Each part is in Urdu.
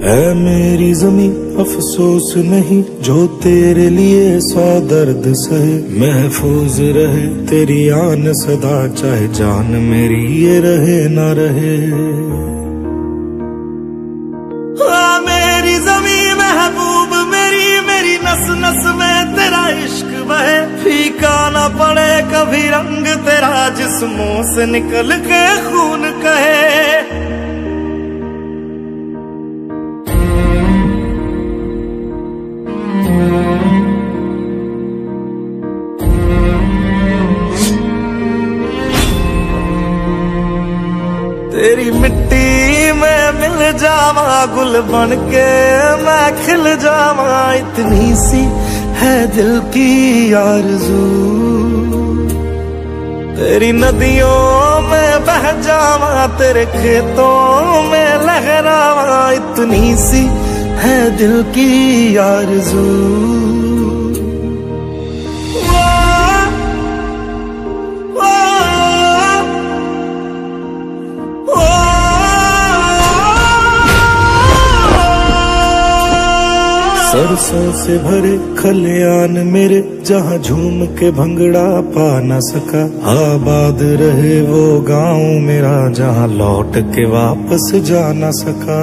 اے میری زمین افسوس نہیں جو تیرے لیے سو درد سہے، محفوظ رہے، تیری آن صدا، چاہے جان میری یہ رہے نہ رہے۔ میری زمین محبوب، میری میری نس نس میں تیرا عشق بہے۔ پھیکا نہ پڑے کبھی رنگ تیرا، جسموں سے نکل کے خون کہے۔ تیری مٹی میں مل جاواں گل بن کے میں کھل جاواں اتنی سی ہے دل کی آرزو تیری ندیوں میں بہ جاواں تیرے کھیتوں میں لہراواں اتنی سی ہے دل کی آرزو سرسوں سے بھرے کھلیان میرے جہاں جھوم کے بھنگڑا پا نہ سکا آباد رہے وہ گاؤں میرا جہاں لوٹ کے واپس جا نہ سکا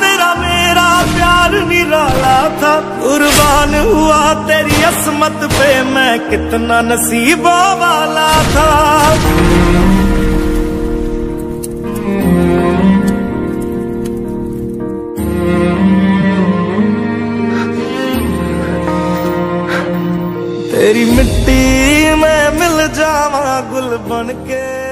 تیرا میرا پیار تھا قربان ہوا تیری عصمت پہ میں کتنا نصیبوں والا تھا تیری مٹی میں مل جاواں گل بن کے۔